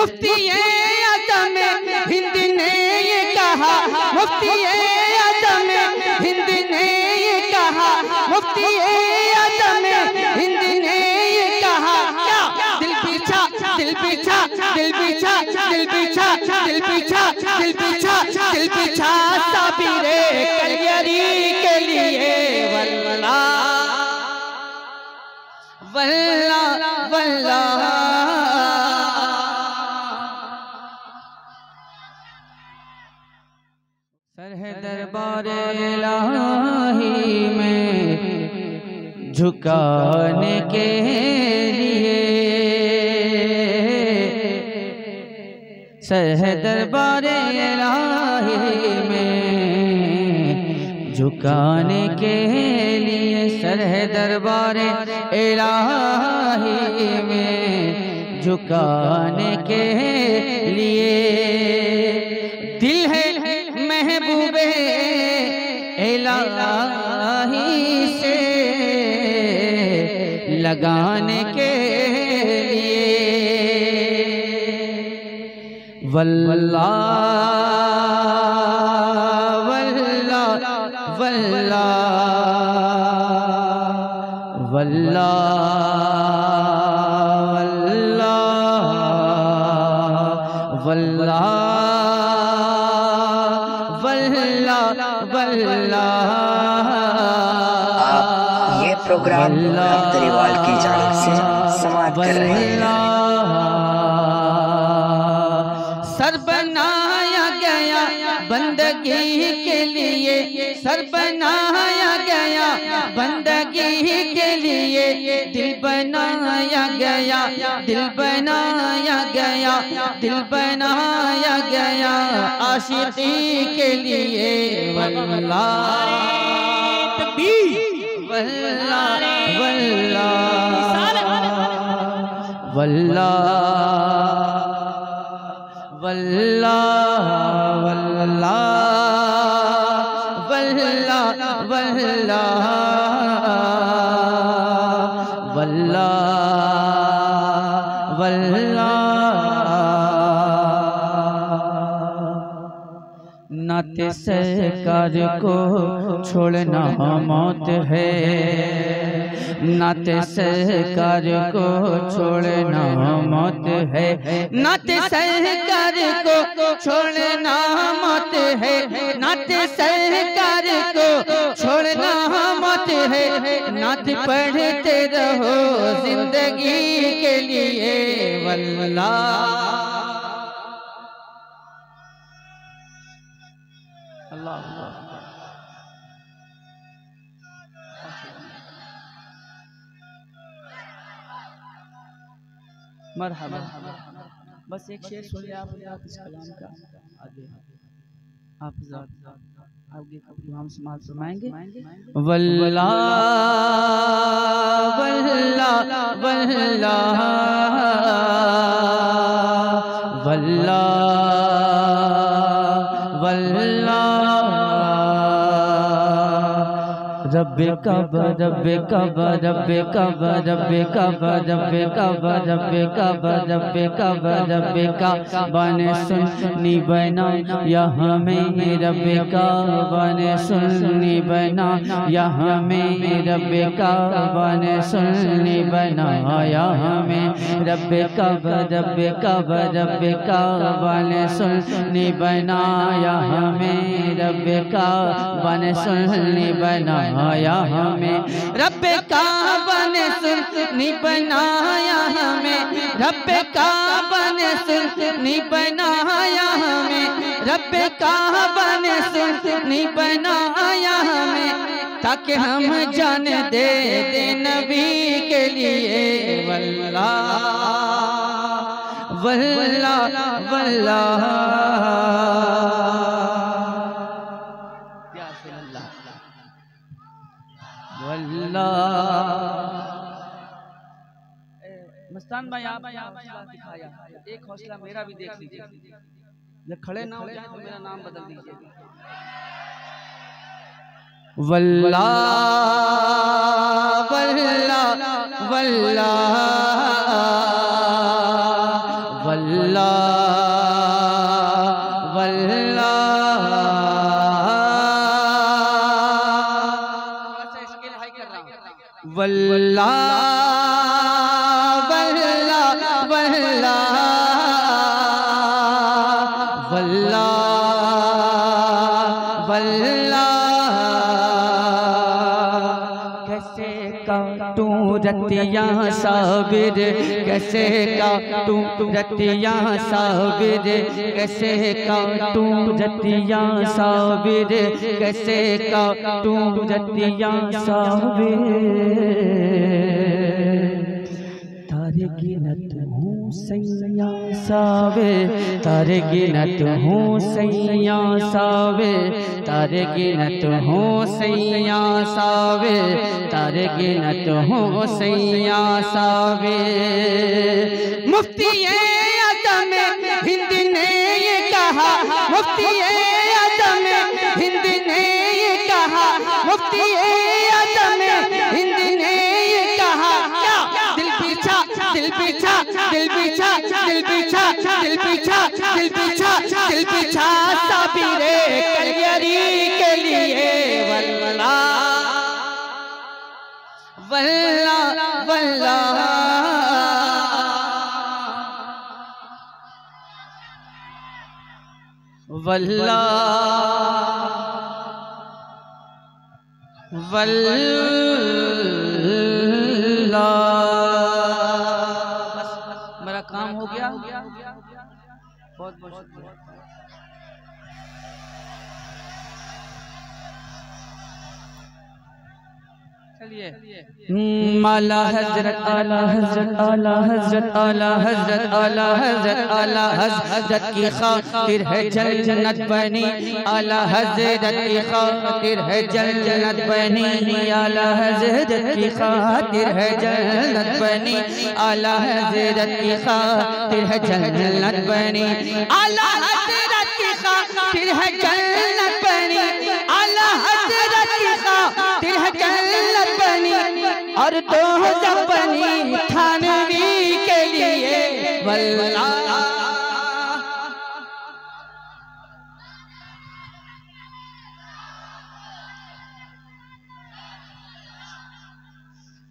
मुफ्ती आज़म हिंद ने ये कहा मुफ्ती इलाही में झुकाने के लिए। सर है दरबार इलाही में झुकाने के लिए सर है दरबार इलाही में झुकाने के लिए। इलाही से लगाने के लिए। वल्ला वल्ला वल्ला वल्ला। ये प्रोग्राम हम तरीवाल की जानब से समाप्त कर रहे हैं। सर बनाया गया बंदगी के लिए, सर बनाया गया बंदगी दिल बनाया गया, दिल बनाया गया, दिल बनाया गया आशिकी के लिए वल्ला। वल्ला वल्ला। वल्ला वल्ला। सरकार को छोड़ना मौत है। नाते सरकार को छोड़ना मौत है। नाते सरकार को छोड़ना मौत है। नाते सरकार को छोड़ना मौत है। नात पढ़ते रहो ज़िंदगी के लिए वल्ला मरहबा। बस एक शेर सुनिए आप आप इस कलाम का। आगे। आप आगे हम समाज वल्ला वल्ला वल्ला वल्ला रब्बे कब रब्बे कब रब्बे कब रब्बे कब रब्बे कब रब्बे कब रब्बे कब रब्बे का बने सुन्नी बना या हमें रब्बे का बने सुन्नी बना या हमें रब्बे का बने सुन्नी बना या हमें रब्बे कब रब्बे कब रब्बे का बने सुन्नी बना या हमें रब्बे का बने सुन्नी बना बनाया हमें। रब का बन सुनी बनाया हमें। रब का बन सुनी बनाया हमें। रब का बन सुनी बनाया हमें। ताकि हम जान दे नबी के लिए। वल्ला वल्ला वल्ला मस्तान भाई आप दिखाया? एक हौसला मेरा भी देख लीजिए। खड़े ना हो जाए तो मेरा नाम बदल दीजिए। वल्ला वल्ला वल्ला वल्ला वल्ला। वल्ला कैसे काटूं रतिया साबिर, कैसे काटूं रतिया साबिर, कैसे काटूं रतिया साबिर, कैसे काटूं रतिया साबिर। तारे गिनत हूँ सैया सावे, तारे गिनत हूँ सैया सावे, तारे गिनत हूँ सैया सावे, तारे गिनत हूँ सैया सावे। मुफ्ती है हिंद ने ये कहा, मुफ्ती वल्ला वल्ला वल्ला बस मेरा काम हो गया। बहुत बहुत माला हज़रत आला हज़रत आला हज़रत आला हज़रत आला हज़रत आला हज़रत की खातिर है जन्नत बनी। आला हज़रत की खातिर है जन्नत बनी। आला हज़रत की खातिर है जन्नत बनी। आला हज़रत की खातिर है जन्नत बनी। आला हज़रत की खातिर है दो बनी थानवी के लिए। वल्ला।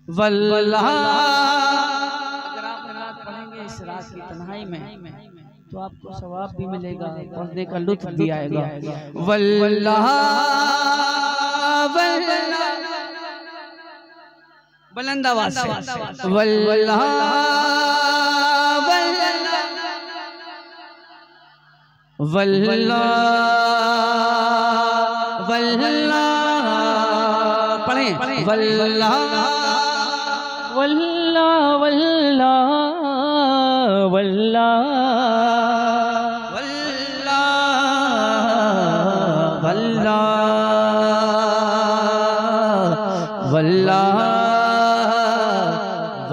वल्ला। अगर आप रात पढ़ेंगे इस रात की तन्हाई में तो आपको सवाब भी मिलेगा पढ़ने का लुत्फ भी आएगा। वल्ला। वल्ला। बुलंद आवाज़ से। वल्ला वल्ला वल्ला पढ़ें। वल्ला वल्ला वल्ला वल्ला वल्ला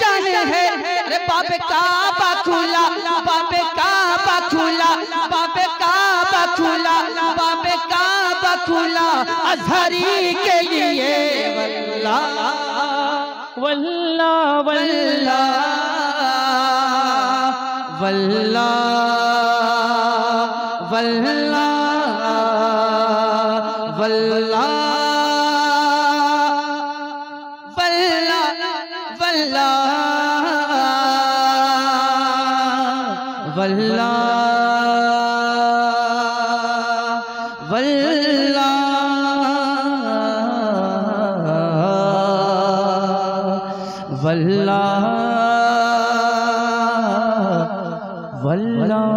शान है अरे बाबे काबा खुला बाबे काबा खुला बाबे काबा खुला बाबे काबा खुला अजहरी के लिए वल्ला वल्ला वल्ला वल्ला वल्ला वला वला वला वला